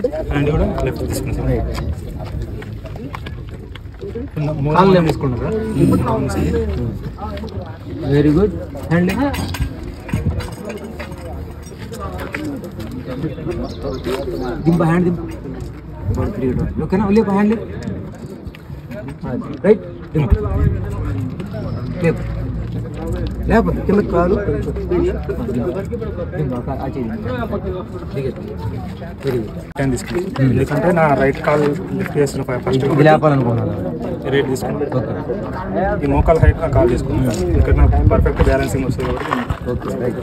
Hand కూడా left తీసుకున్నాం sir కాళ్ళు తీసుకుంటారా వెరీ గుడ్ హ్యాండ్ దింప హ్యాండ్ దింప ఓకేనా లేపు హ్యాండ్ రైట్ దింప లేపు లేకపోతే కింద కాలు వెరీ గుడ్ టెన్ తీసుకున్నాం ఎందుకంటే నా రైట్ కాల్ లిఫ్ట్ చేస్తున్న ఫస్ట్ ఇది లేపాలనుకున్నాను రేట్ తీసుకున్నాను ఓకే ఈ మోకాల్ హైట్ నా కాల్ చేసుకున్నాను ఇక్కడ నాకు పర్ఫెక్ట్ బ్యాలెన్సింగ్ వస్తుంది కాబట్టి ఓకే రైట్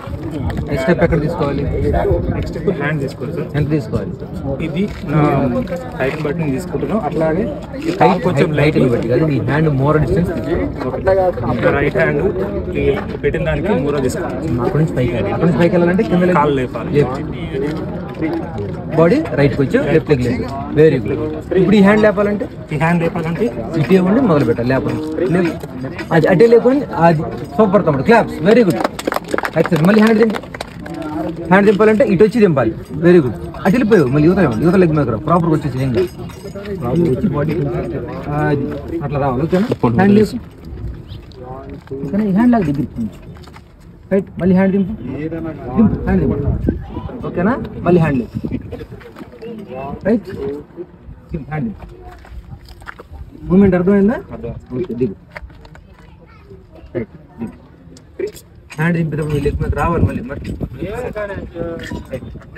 నెక్స్ట్ స్టెప్ ఎక్కడ తీసుకోవాలి నెక్స్ట్ ఇప్పుడు హ్యాండ్ తీసుకోవాలి సార్ ఎంత తీసుకోవాలి ఇది నా హైట్ బట్టి నేను తీసుకుంటున్నాను అట్లాగే ఈ కాల్ హైట్ కొంచెం హైట్ లైట్ బట్టి కాదు నీ hand more distance right hand పెట్టిన దానికి మూరో తీసుకున్నాను అక్కడి నుంచి పైకి వెళ్ళాలి. అక్కడి నుంచి పైకి వెళ్ళాలంటే కింద. కాళ్ళు లేపాలి. లేపు బాడీ రైట్కి వచ్చి లెఫ్ట్ లెగ్ లేదు వెరీ గుడ్ ఇప్పుడు ఈ హ్యాండ్ లేపాలంటే? ఈ హ్యాండ్ లేపాలంటే? ఇటే ఉండి మొదలు పెట్టాలి లేపండి. లేపు అది అటే లేకొని అది సూపర్ తమ్ముడు. క్లాప్స్ వెరీ గుడ్ ఎక్సెల్ మళ్ళీ హ్యాండ్ దింపు. హ్యాండ్ దింపాలంటే ఇటు వచ్చి దింపాలి. వెరీ గుడ్ అటు వెళ్ళిపోయావు మళ్ళీ యువత యువత లెగ్ మీద ప్రాపర్గా వచ్చేసి ఏం కాదు అట్లా రావాలి ఓకేనా? హ్యాండ్ లేపు ఓకేనా ఈ హ్యాండ్ లాగా దగ్గర రైట్ మళ్ళీ హ్యాండ్ దింపు. దింపు. హ్యాండ్ దింపు. ఓకేనా? మళ్ళీ హ్యాండ్ లేపు రైట్ దింపు. హ్యాండ్ దింపు. మూమెంట్ అర్థమైందా? ఓకే దిగు రైట్ దిగు హ్యాండ్ దింపినప్పుడు నీ లెగ్ మీద రావాలి మళ్ళీ మరి.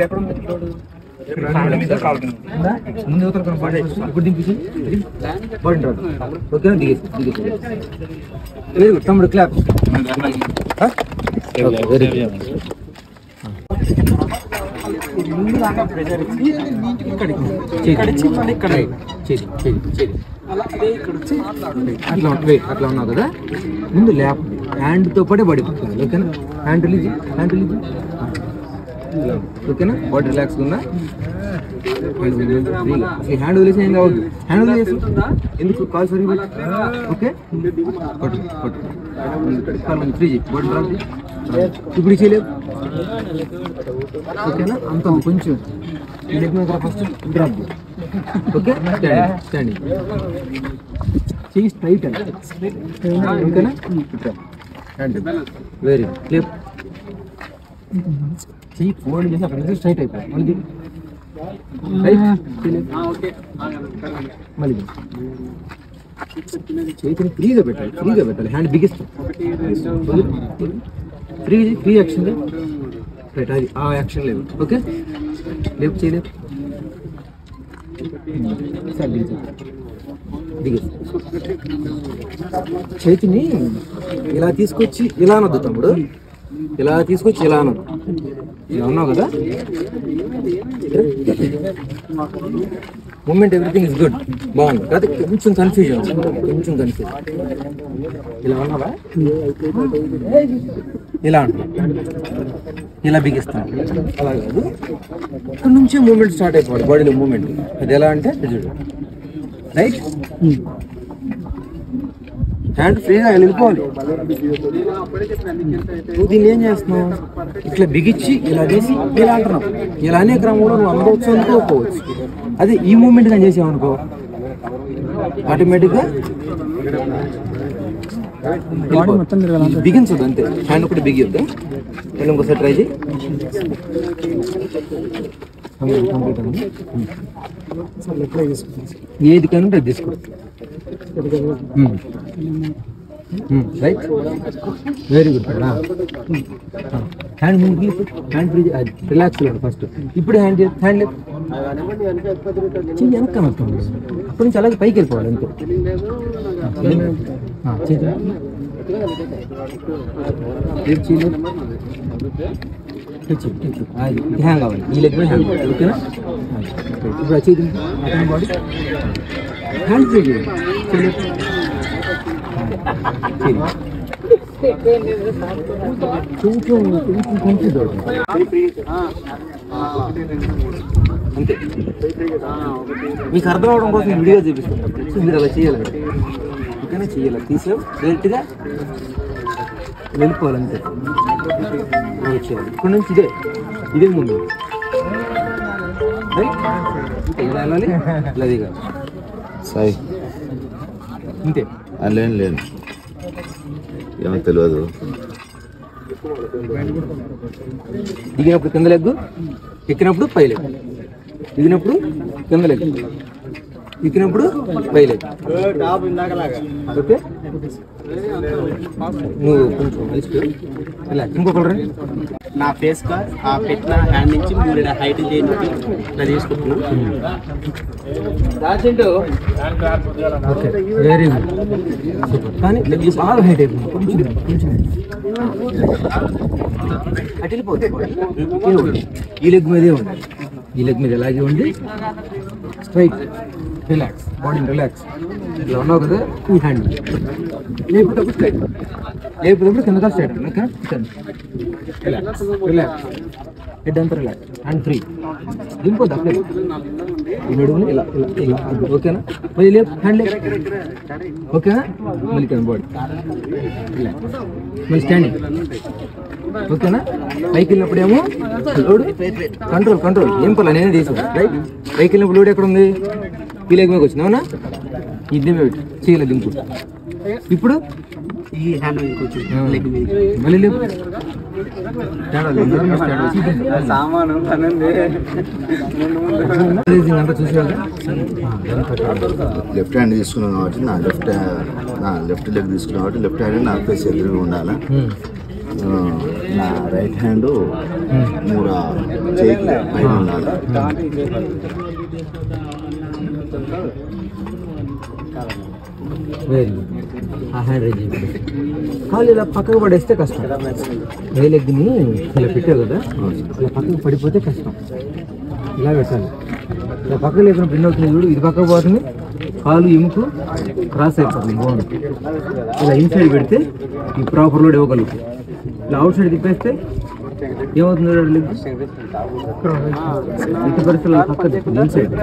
ఎక్కడ ఉంది? ముందు యువతల బాడీ ఇప్పుడు బాడీ ఓకేనా దిగేసి దిగేసి వెరీ గుడ్ తమ్ముడు క్లాప్ వెరీ గుడ్ ఇక్కడ అట్లా వెయిట్ అట్లా ఉన్నావు కదా ముందు ల్యాప్ హ్యాండ్తో పాటే పడిపోతుంది. ఓకేనా? హ్యాండ్ రిలీజ్ హ్యాండ్ రిలీజ్ ఓకేనా బాడీ రిలాక్స్ ఉందా? ఈ హ్యాండ్ వదిలేసి ఏం కావద్దు హ్యాండ్ వదిలేసి ఎందుకు? కాల్ సరి ఓకే పట్టు పట్టు కాల్ ఫ్రీ చేయి బాడీ డ్రాప్ చేయి ఇప్పుడు చేయలేదు ఓకేనా అంత కొంచెం లెగ్ మీద ఫస్ట్ డ్రాప్ చేయి ఓకే స్టాండింగ్ స్టాండింగ్ చెయ్యి స్ట్రైట్ ఓకేనా హ్యాండ్ వెరీ క్లిప్ చెయ్యి ఫోల్డ్ చేసి అక్కడ నుంచి స్ట్రైట్ అయిపోయి మళ్ళీ రైట్ మళ్ళీ చేతిని ఫ్రీగా పెట్టాలి ఫ్రీగా పెట్టాలి hand biggest free free action right అది ఆ యాక్షన్ లేదు ఓకే లేపు చేయలేదు చేతిని ఇలా తీసుకొచ్చి ఇలా అనొద్దు తమ్ముడు ఇలా తీసుకొచ్చి ఇలా అనొద్దు ఇలా ఉన్నావు కదా? మూమెంట్ ఎవ్రీథింగ్ ఇస్ గుడ్ బాగుంది. కాదు కొంచెం కన్ఫ్యూజన్ కొంచెం కన్ఫ్యూజన్ ఇలా ఉన్నావా? ఇలా అంటున్నా ఇలా బిగిస్తాను అలా కాదు. ఇక్కడ నుంచే మూమెంట్ స్టార్ట్ అయిపోవాలి. బాడీలో మూమెంట్ అది ఎలా అంటే చూడు. రైట్ హ్యాండ్ ఫ్రీగా వెళ్ళిపోవాలి. నువ్వు దీన్ని ఏం చేస్తున్నావు? ఇట్లా బిగించి ఇలా చేసి ఇలా అంటున్నావు. ఇలా అనే క్రమంలో నువ్వు అనుకోవచ్చు అనుకోకపోవచ్చు అదే ఈ మూమెంట్ నేను చేసావనుకో. ఆటోమేటిక్గా బిగించదు అంతే. హ్యాండ్ ఒకటి బిగియొద్దు. మళ్ళీ ఇంకోసారి ట్రై చేయి ఏది కానీ అది తీసుకో రైట్. వెరీ గుడ్ హ్యాండ్ ముందుకి హ్యాండ్ ఫ్రీ రిలాక్స్ ఫస్ట్ ఇప్పుడు హ్యాండ్ హ్యాండ్ చెయ్యి వెనక్కి మొత్తం అప్పటి నుంచి అలాగే పైకి వెళ్ళిపోవాలి అంతే. చెయ్యి. లేపు చెయ్యి లేపు. తెచ్చు, తెచ్చు. ఆ, ఇది హ్యాంగ్ కావాలి ఈ లెగ్ మీద హ్యాంగ్ కావాలి ఓకేనా ఆ, ఇప్పుడు ఆ చేతి అతని బాడీ హ్యాండ్ ఫ్రీ చేయండి చెయ్యి లేపు. కొంచెం కొంచెం కొంచెం దూరం. అంతే మీకు అర్థం అవడం కోసం ఈ వీడియో చూపిస్తాను సో మీరు అలా చేయాలి ఓకేనా చేయాలి తీసావు డైరెక్ట్గా వెళ్ళిపోవాలి అంతే వచ్చేయాలి ఇక్కడ నుంచి ఇదే. ఇదే ముందు. రైట్ ఇంతే ఇలా వెళ్ళాలి. ఇలా దిగాలి. సాయి. ఇంతే. లేను లేను ఏమో తెలియదు దిగినప్పుడు కింద లెగ్గు ఎక్కినప్పుడు పై లెగ్గు. దిగినప్పుడు కింద లెగ్గు. ఎక్కినప్పుడు పై లెగ్గు. ఓకే? నువ్వు కొంచెం ఇంకొకరు. నా ఫేస్ కా? ఆ పెట్టిన హ్యాండ్ నుంచి మూడు హైట్ చేయడానికి ఇట్లా తీసుకుంటున్నాను ఓకే వెరీ గుడ్ కానీ బాగా హైట్ అయిపోయింది. కొంచెం కొంచెం అటు. ఈ లెగ్ మీదే ఉంది ఈ లెగ్ మీద ఇలాగే ఉండి స్ట్రైట్ రిలాక్స్ బాడీ రిలాక్స్ ఇలా ఉన్నావు కదా ఈ హ్యాండ్ లేపుటప్పుడు స్ట్రైట్ లేపుటప్పుడు కింద స్ట్రైట్ రిలాక్స్ రిలాక్స్ హెడ్ అంతా రిలాక్స్ హ్యాండ్ ఫ్రీ దింపొద్దు అప్పుడే ఈ ఇలా ఇలా ఇలా. ఓకేనా? మళ్ళీ లేపు. హ్యాండ్ లేపు. ఓకేనా? మళ్ళీ కింద బాడీ ఇలా మళ్ళీ స్టాండింగ్ ఓకేనా? పైకి ఏమో? లోడ్. కంట్రోల్ కంట్రోల్ ఏం పర్లేదు నేనే తీసాను రైట్ పైకి వెళ్ళినప్పుడు లోడ్ ఎక్కడ ఉంది? ఈ లెగ్ మీద వచ్చింది అవునా? ఇది పెట్టి చేయలేదు దింపు ఇప్పుడు? ఈ హ్యాండ్ లెగ్ మీద. మళ్ళీ. సామాను పనుంది. లెఫ్ట్ హ్యాండ్ తీసుకున్నాను కాబట్టి నా లెఫ్ట్ నా లెఫ్ట్ లెగ్ తీసుకున్నాను కాబట్టి లెఫ్ట్ హ్యాండ్ నా ఫేస్ ఎదురుగా ఉండాలి? ఆ, నా రైట్ హ్యాండ్ మూడు పైన ఉండాలి? వెరీ గుడ్ ఆ హ్యాండ్ రైజ్ చేయండి. ఇలా పక్కకు పడేస్తే కష్టం. వేలెగ్గిని ఇలా పెట్టావు కదా? ఇలా పక్కకు పడిపోతే కష్టం. ఇలా పెట్టాలి. ఇలా పక్కకు లేకుండా పిన్ అవుతుంది చూడు. ఇది పక్కకు పోతుంది. కాలు ఎముకు క్రాస్ అయిపోతుంది. బాగుంది. ఇలా ఇన్సైడ్ పెడితే ఈ ప్రాపర్ లోడ్ ఇవ్వగలుగుతుంది ఇలా అవుట్ సైడ్ తిప్పేస్తే ఏమవుతుంది చూడండి లెగ్ ఇటు పరిస్థితుల్లో పక్క తిప్పండి ఇన్సైడ్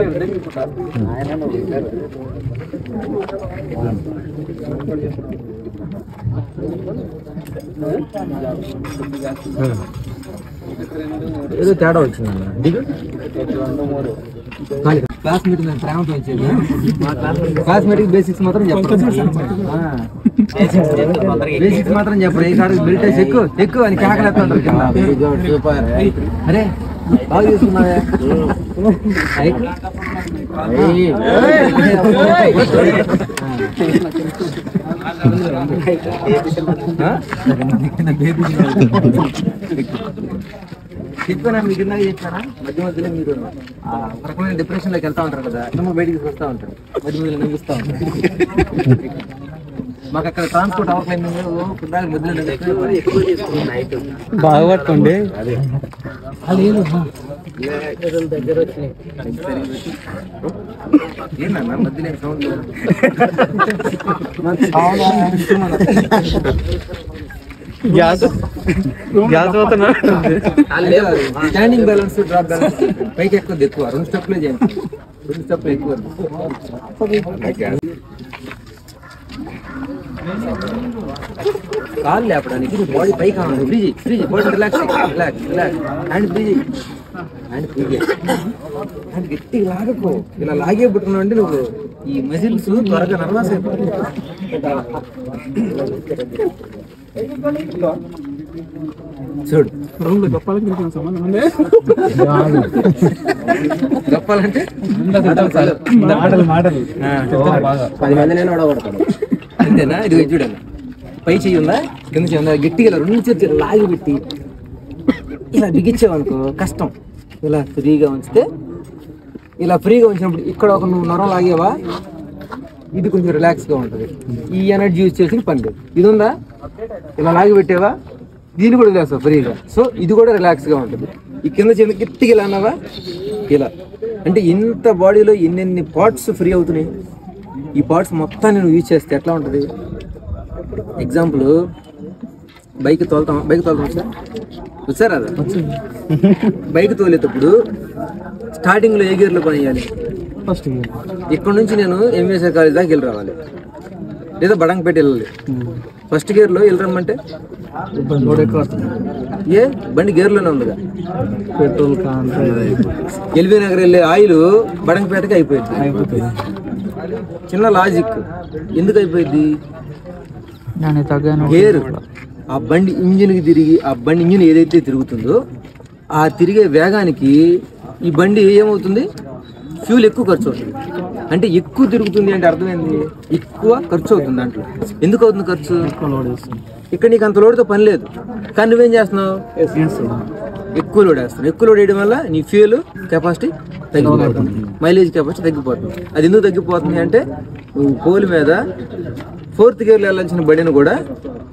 ఏదో తేడా వచ్చింది దిగు క్లాస్ మీటింగ్ ప్రేమతో వచ్చేది క్లాస్ మీటింగ్ బేసిక్స్ మాత్రం చెప్పండి బేసిక్స్ మాత్రం చెప్పరు. ఏ కాడ బిల్ట్ వేసి ఎక్కువ ఎక్కువ అని కేకలేస్తుంటారు కింద. అరే బాగా చూసుకున్నావే ఐక్. ఆ? చెప్పానా మీకు ఇందాక చెప్పానా మధ్య మధ్యలో మీరు ఒక రకమైన డిప్రెషన్లోకి వెళ్తా ఉంటారు కదా అన్నమ్మ బయటికి వస్తూ ఉంటారు మధ్య మధ్యలో నవ్విస్తూ ఉంటారు. మాకు అక్కడ ట్రాన్స్పోర్ట్ అవ్వట్లేదు బాగా పట్టుకోండి దగ్గర వచ్చినాయి ఏంటన్నా మధ్యలో సౌండ్ గ్యాస్ గ్యాస్ పోతున్నా స్టాండింగ్ బ్యాలెన్స్ డ్రాప్ బ్యాలెన్స్ పైకి ఎక్కువ ఎక్కువ రెండు స్టెప్లే చేయండి. రెండు స్టెప్లు ఎక్కువ కాలు లేపడానికి బాడీ పై కావాలి బ్రిజి బ్రిజి body relax relax relax and బ్రిజి and బ్రిజి and గట్టిగా లాగకు. ఇలా లాగే పుట్టున్నావు అంటే నువ్వు ఈ మజిల్స్ త్వరగా నర్వస్ అయిపోతాయి చూడు. రూమ్లో గొప్పలకి సంబంధం ఉంది? చెప్పాలంటే మాటలు మాటలు. పది మంది నేను ఓడగొడతాను. అంతేనా? ఇది చూడండి. పై చెయ్యి ఉందా? కింద చెయ్యి ఉందా? గట్టిగా రెండు చేతులు లాగి పెట్టి ఇలా బిగించావనుకో కష్టం. ఇలా ఫ్రీగా ఉంచితే ఇలా ఫ్రీగా ఉంచినప్పుడు ఇక్కడ ఒక నువ్వు నరం లాగేవా? ఇది కొంచెం రిలాక్స్గా ఉంటుంది. ఈ ఎనర్జీ యూజ్ చేసి పని లేదు. ఇది ఉందా ఇలా లాగి పెట్టేవా? దీన్ని కూడా వదిలేస్తావు ఫ్రీగా. సో ఇది కూడా రిలాక్స్గా ఉంటుంది. ఈ కింద చిన్న గట్టిగా ఇలా అన్నావా? ఇలా. అంటే ఇంత బాడీలో ఎన్నెన్ని పార్ట్స్ ఫ్రీ అవుతున్నాయి? ఈ పార్ట్స్ మొత్తాన్ని నువ్వు యూజ్ చేస్తే ఎట్లా ఉంటుంది? ఎగ్జాంపుల్ బైక్ తోలుతాం. బైక్ తోలుతాం సార్ వచ్చారా అదా? బైక్ తోలేటప్పుడు స్టార్టింగ్లో ఏ గేర్లో పని చేయాలి ఫస్ట్ ఇక్కడ నుంచి నేను ఎంఎస్ఆర్ కాలేజ్ దాకా వెళ్ళి రావాలి. లేదా బడంగపేట వెళ్ళాలి. ఫస్ట్ గేర్లో వెళ్ళరమ్మంటే? లోడ్ ఎక్కువ వస్తుంది ఏ? బండి గేర్లోనే ఉందిగా. పెట్రోల్ ఎల్బీ నగర్ వెళ్ళే ఆయిల్ బడంగపేటకి అయిపోయింది. చిన్న లాజిక్ ఎందుకు అయిపోయింది? గేర్ ఆ బండి ఇంజిన్కి తిరిగి ఆ బండి ఇంజిన్ ఏదైతే తిరుగుతుందో ఆ తిరిగే వేగానికి ఈ బండి ఏమవుతుంది? ఫ్యూల్ ఎక్కువ ఖర్చు అవుతుంది. అంటే ఎక్కువ తిరుగుతుంది అంటే అర్థమైంది? ఎక్కువ ఖర్చు అవుతుంది దాంట్లో. ఎందుకు అవుతుంది ఖర్చు? ఇక్కడ నీకు అంత లోడ్తో పని లేదు. కానీ నువ్వేం చేస్తున్నావు? ఎక్కువ లోడ్ వేస్తున్నావు. ఎక్కువ లోడ్ వేయడం వల్ల నీ ఫ్యూల్ కెపాసిటీ తగ్గిపోతుంది. మైలేజ్ కెపాసిటీ తగ్గిపోతుంది. అది ఎందుకు తగ్గిపోతుంది అంటే నువ్వు పోల్ మీద ఫోర్త్ గేర్లో వెళ్ళాల్సిన బండిని కూడా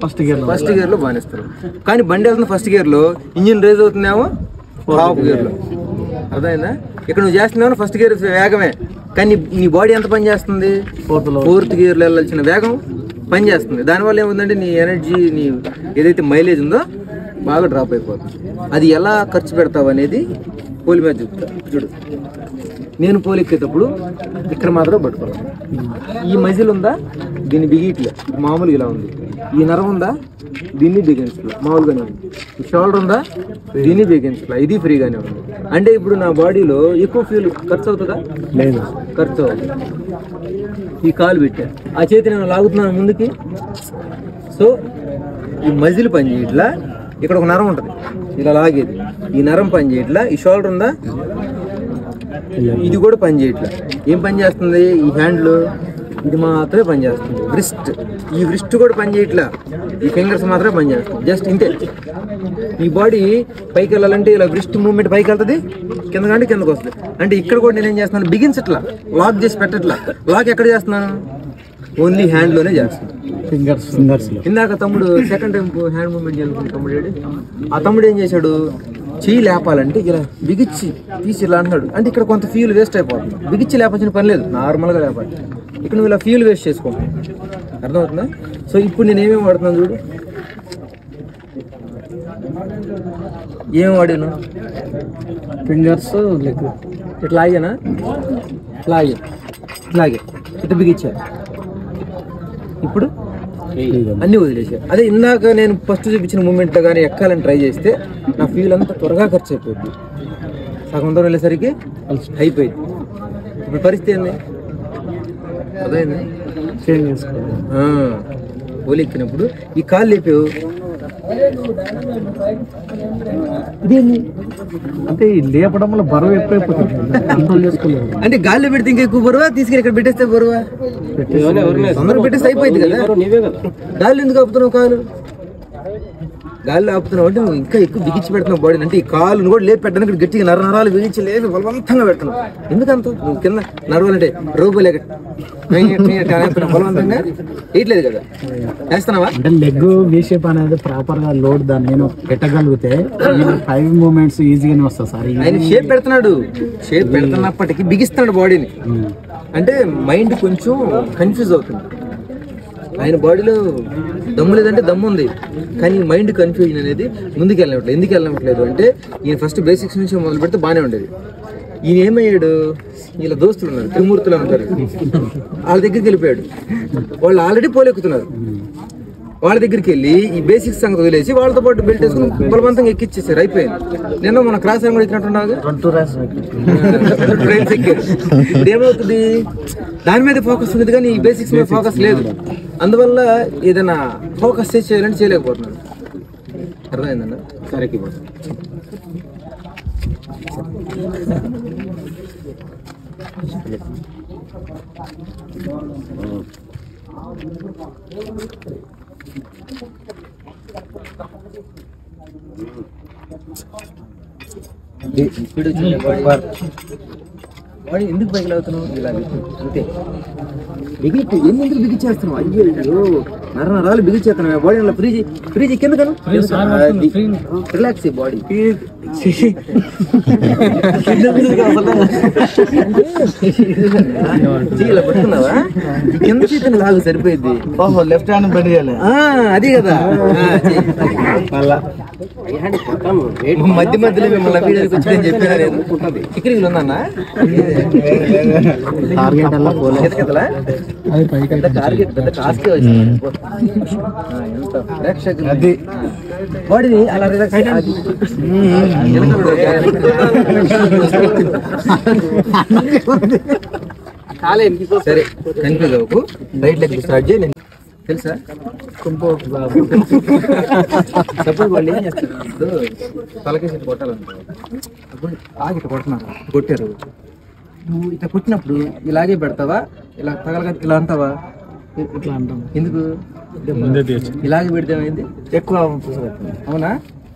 ఫస్ట్ గేర్ ఫస్ట్ గేర్లో బానిస్తారు. కానీ బండి వెళ్తున్న ఫస్ట్ గేర్లో ఇంజిన్ రేజ్ అవుతుందేమో? హాఫ్ గేర్లో అర్థమైందా? ఇక్కడ నువ్వు చేస్తున్నావు ఫస్ట్ గేర్ వేగమే. కానీ నీ- బాడీ ఎంత పని చేస్తుంది? ఫోర్త్లో. ఫోర్త్ గేర్లో వెళ్ళాల్సిన వేగం పని చేస్తుంది. దానివల్ల ఏముందంటే నీ ఎనర్జీ నీ ఏదైతే మైలేజ్ ఉందో బాగా డ్రాప్ అయిపోతుంది. అది ఎలా ఖర్చు పెడతావు అనేది పోలి మీద చెప్తా. చూడు. నేను పోలి ఎక్కేటప్పుడు ఇక్కడ మాత్రం పట్టుకోవాలి. ఈ మజిల్ ఉందా? దీన్ని బిగిట్లే మామూలుగా ఇలా ఉంది. ఈ నరం ఉందా? దీన్ని బిగించలే మామూలుగానే ఉంది. ఈ షోల్డర్ ఉందా? దీన్ని బిగించలే ఇది ఫ్రీగానే ఉంది. అంటే ఇప్పుడు నా బాడీలో ఎక్కువ ఫ్యూల్ ఖర్చు అవుతుందా లేదు. ఖర్చు అవుతుంది ఈ కాలు పెట్టా. ఆ చేతి నేను లాగుతున్నాను ముందుకి? సో ఈ మజిల్ పని చేయట్లా? ఇక్కడ ఒక నరం ఉంటుంది. ఇలా లాగేది. ఈ నరం పని చేయట్లా? ఈ షోల్డర్ ఉందా? ఇది కూడా పని చేయట్లా. ఏం పని చేస్తుంది ఈ హ్యాండ్లు ఇది మాత్రమే పని చేస్తుంది. వ్రిస్ట్ ఈ వ్రిస్ట్ కూడా పని చేయట్లా. ఈ ఫింగర్స్ మాత్రమే పని చేస్తుంది. జస్ట్ ఇంతే. ఈ బాడీ పైకి వెళ్ళాలంటే ఇలా వ్రిస్ట్ మూవ్మెంట్ పైకి వెళ్తుంది కింద కంటే కిందకు వస్తుంది. అంటే ఇక్కడ కూడా నేను ఏం చేస్తున్నాను బిగిన్సట్లా లాక్ చేసి పెట్టట్లా. లాక్ ఎక్కడ చేస్తున్నాను? ఓన్లీ హ్యాండ్లోనే చేస్తున్నాను. ఫింగర్స్ ఫింగర్స్ ఇందాక తమ్ముడు సెకండ్ టైం హ్యాండ్ మూమెంట్ చేయాలనుకున్న తమ్ముడు ఏడి? ఆ తమ్ముడు ఏం చేశాడు? చెయ్యి లేపాలంటే ఇలా బిగిచ్చి తీసి ఇలా అంటున్నాడు. అంటే ఇక్కడ కొంత ఫ్యూల్ వేస్ట్ అయిపోతుంది. బిగిచ్చి లేపాల్సిన పని లేదు. నార్మల్గా లేపాలి. ఇక్కడ నువ్వు ఇలా ఫ్యూల్ వేస్ట్ చేసుకో. అర్థమవుతుందా? సో ఇప్పుడు నేను ఏమేమి వాడుతున్నాను చూడు. ఏం వాడాను? ఫింగర్స్ లెగ్ ఇట్లా ఆగానా ఇట్లా ఆగా ఇట్లాగే ఇట్లా బిగించా. ఇప్పుడు? అన్ని వదిలేసా. అదే ఇందాక నేను ఫస్ట్ చూపించిన మూమెంట్లో కానీ ఎక్కాలని ట్రై చేస్తే నా ఫీల్ అంతా త్వరగా ఖర్చు అయిపోయింది సగం దూరం వెళ్ళేసరికి అయిపోయింది. ఇప్పుడు పరిస్థితి ఏంది? అదేంది చేంజ్ చేసుకోవాలి. ఓలి ఎక్కినప్పుడు ఈ కాళ్ళు లేపావు? అంటే ఈ లేపడం వల్ల బరువు ఎక్కువైపోతుంది. కంట్రోల్ చేసుకోలేదు. అంటే గాల్లో పెడితే ఇంకా ఎక్కువ బరువా? తీసుకెళ్ళి ఇక్కడ పెట్టేస్తే బరువా? తొందరగా పెట్టేస్తే అయిపోయింది కదా. గాల్లో ఎందుకు ఆపుతున్నావు కాలు గాల్లో ఆపుతున్నావు అంటే నువ్వు ఇంకా ఎక్కువ బిగించి పెడుతున్నావు బాడీని అంటే ఈ కాలును కూడా లేపి పెట్టడానికి ఇక్కడ గట్టిగా నర నరాలు బిగించి లేపి బలవంతంగా పెడుతున్నావు. ఎందుకంత నువ్వు కింద నరవలు అంటే రోబో లేక బలవంతంగా వేయట్లేదు కదా. వేస్తున్నావా? అంటే లెగ్ వి షేప్ అనేది ప్రాపర్గా లోడ్ దాన్ని నేను పెట్టగలిగితే ఫైవ్ మూమెంట్స్ ఈజీగానే వస్తుంది సార్. ఆయన షేప్ పెడుతున్నాడు. షేప్ పెడుతున్నప్పటికీ బిగిస్తున్నాడు బాడీని అంటే మైండ్ కొంచెం కన్ఫ్యూజ్ అవుతుంది. ఆయన బాడీలో దమ్ము లేదంటే దమ్ము ఉంది. కానీ మైండ్ కన్ఫ్యూజన్ అనేది ముందుకు వెళ్ళినట్లేదు. ఎందుకు వెళ్ళినట్లేదు అంటే ఈయన ఫస్ట్ బేసిక్స్ నుంచి మొదలు పెడితే బాగానే ఉండేది. ఈయన ఏమయ్యాడు? వీళ్ళ దోస్తులు ఉన్నారు త్రిమూర్తులు ఉంటారు. వాళ్ళ దగ్గరికి వెళ్ళిపోయాడు. వాళ్ళు ఆల్రెడీ పోలెక్కుతున్నారు. వాళ్ళ దగ్గరికి వెళ్ళి ఈ బేసిక్స్ సంగతి వదిలేసి వాళ్ళతో పాటు బెల్ట్ వేసుకుని బలవంతంగా ఎక్కిచ్చేసారు. అయిపోయింది. నిన్న మన క్రాస్ కూడా ఇచ్చినట్టున్నాగా ట్రైన్స్ ఎక్కారు ఏమవుతుంది? దాని మీద ఫోకస్ ఉంది కానీ ఈ బేసిక్స్ మీద ఫోకస్ లేదు. అందువల్ల ఏదైనా ఫోకస్ చేసి చేయాలంటే చేయలేకపోతున్నాను. అర్థమైందన్న సరే ఇప్పుడు స్పీడ్ వచ్చింది వాడు ఎందుకు పైకి లాగుతున్నావు ఇలా. అంతే. బిగిట్టు ఎన్ని ఎందుకు బిగిచ్చేస్తున్నావు అయ్యో అయ్యో. నర నరాలు బిగిచ్చేస్తున్నావు బాడీ అలా ఫ్రీజ్ ఫ్రీజ్ కింద కను. Relax body. ఇలా పట్టుకున్నావా? కింద చేతిని లాగు సరిపోయింది. ఓహో లెఫ్ట్ హ్యాండ్ బండి అది కదా. మధ్య మధ్యలో మిమ్మల్ని వీడియోకి వచ్చిందని చికెన్ ఉందన్నా టార్గెట్ అలా పోలే ఎదగదలా? పెద్ద టార్గెట్ పెద్ద టాస్క్ వచ్చింది ఆ, ఎంత ప్రేక్షకులు. అది. వాడిని అలా రిలాక్స్ అది. సరే కన్ఫ్యూజ్ అవ్వకు. రైట్ లెగ్ స్టార్ట్ చేయి నేను తెలుసా? సపోజ్ వాళ్ళు ఏం చేస్తారు? తలకేసి కొట్టాలనుకో అప్పుడు కొడుతున్నారు. కొట్టారు. నువ్వు ఇట్లా కొట్టినప్పుడు ఇలాగే పెడతావా? ఇలా తగలగా ఇలా అంటావా? ఇట్లా అంటాం. ఎందుకు? ఇలాగే పెడితే ఏమైంది? ఎక్కువ అవునా?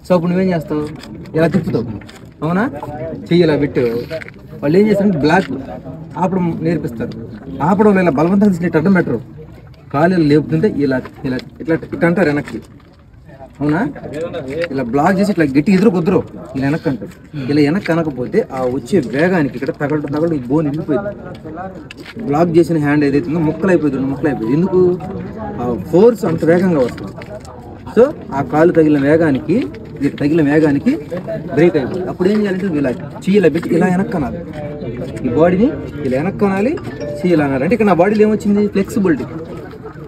సో అప్పుడు నువ్వేం చేస్తావు? ఇలా తిప్పుతావు అవునా? చెయ్యి ఇలా పెట్టు. వాళ్ళు ఏం చేస్తారంటే బ్లాక్ ఆపడం నేర్పిస్తారు. ఆపడం ఇలా బలవంతంగా తీసుకెళ్ళి అడ్డం పెట్టరు. కాలు లేపుతుంటే ఇలా ఇలా ఇట్లా ఇట్లా అంటారు వెనక్కి. అవునా? ఇలా బ్లాక్ చేసి ఇట్లా గట్టి ఎదురు కుదరు ఇలా వెనక్కి అంటారు ఇలా వెనక్కి అనకపోతే ఆ వచ్చే వేగానికి ఇక్కడ తగలడం తగలడం ఈ బోన్ వెళ్ళిపోయింది బ్లాక్ చేసిన హ్యాండ్ ఏదైతే ఉందో ముక్కలు అయిపోతుంది ముక్కలు అయిపోయింది ఎందుకు? ఆ ఫోర్స్ అంత వేగంగా వస్తుంది. సో ఆ కాలు తగిలిన వేగానికి ఇది తగిలిన వేగానికి బ్రేక్ అయిపోయింది అప్పుడు ఏం చేయాలంటే ఇలా చీల ఇలా పెట్టి ఇలా వెనక్కనాలి. ఈ బాడీని ఇలా వెనక్కనాలి చీల అనాలి. అంటే ఇక్కడ నా బాడీలో ఏమొచ్చింది? ఫ్లెక్సిబిలిటీ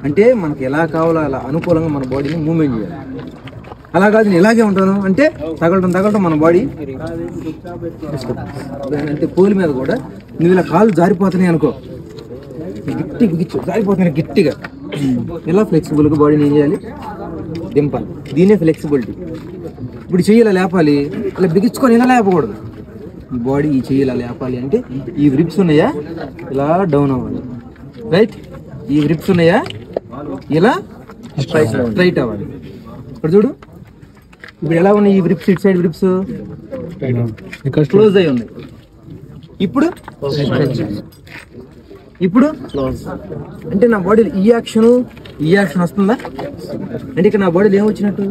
అంటే మనకి ఎలా కావాలో అలా అనుకూలంగా మన బాడీని మూవ్మెంట్ చేయాలి. అలా కాదు నేను ఇలాగే ఉంటాను అంటే తగలటం తగలటం మన బాడీ. అంటే పూల మీద కూడా నువ్వు ఇలా కాళ్ళు జారిపోతున్నాయి అనుకో. గట్టి బిగించు జారిపోతున్నాయి గట్టిగా. ఎలా ఫ్లెక్సిబుల్గా బాడీని ఏం చేయాలి? దింపాలి. దీనే ఫ్లెక్సిబిలిటీ ఇప్పుడు చెయ్యి ఇలా లేపాలి ఇలా బిగించుకొని ఇలా లేపకూడదు. ఈ బాడీ ఈ చెయ్యి ఇలా లేపాలి అంటే ఈ రిప్స్ ఉన్నాయా? ఇలా డౌన్ అవ్వాలి. రైట్ ఈ రిప్స్ ఉన్నాయా? ఇలా స్ట్రైట్ అవ్వాలి. ఇప్పుడు చూడు. ఇప్పుడు ఎలా ఉన్నాయి ఈ గ్రిప్స్ ఇటు సైడ్ గ్రిప్స్ క్లోజ్ అయి ఉన్నాయి. ఇప్పుడు? ఇప్పుడు? అంటే నా బాడీలో ఈ యాక్షన్ ఈ యాక్షన్ వస్తుందా? అంటే ఇక్కడ నా బాడీలో ఏం వచ్చినట్టు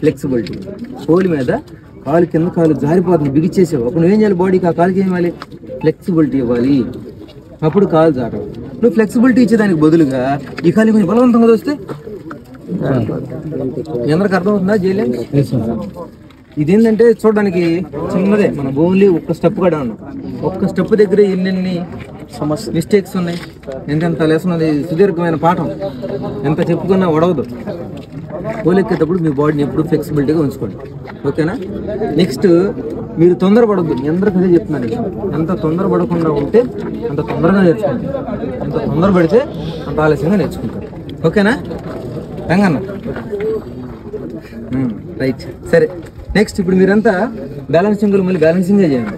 ఫ్లెక్సిబిలిటీ హోల్ మీద కాలు కింద కాలు జారిపోతుంది బిగిచ్చేసావు. అప్పుడు నువ్వేం చేయాలి? బాడీకి ఆ కాలుకి ఏం ఇవ్వాలి? ఫ్లెక్సిబిలిటీ ఇవ్వాలి. అప్పుడు కాలు జారవు నువ్వు ఫ్లెక్సిబిలిటీ ఇచ్చేదానికి బదులుగా ఈ కాలు కొంచెం బలవంతంగా వస్తే మీ అందరికి అర్థమవుతుందా జైలే? ఇదేంటంటే చూడడానికి చిన్నదే. మన ఓన్లీ ఒక్క స్టెప్ కూడా ఉన్నాం ఒక్క స్టెప్ దగ్గర ఎన్నెన్ని సమస్య. మిస్టేక్స్ ఉన్నాయి. ఎంతెంత లెసన్ అది సుదీర్ఘమైన పాఠం. ఎంత చెప్పుకున్నా ఒడవదు. పోలెక్కేటప్పుడు మీ బాడీని ఎప్పుడు ఫ్లెక్సిబిలిటీగా ఉంచుకోండి. ఓకేనా? నెక్స్ట్ మీరు తొందరపడద్దు మీ అందరికీ అదే చెప్తున్నాను ఎంత తొందరపడకుండా ఉంటే అంత తొందరగా నేర్చుకుంటారు. ఎంత తొందరపడితే అంత ఆలస్యంగా నేర్చుకుంటారు. ఓకేనా? రంగన్న. రైట్. సరే నెక్స్ట్ ఇప్పుడు మీరంతా బ్యాలెన్సింగ్ మళ్ళీ బ్యాలెన్సింగే చేయండి.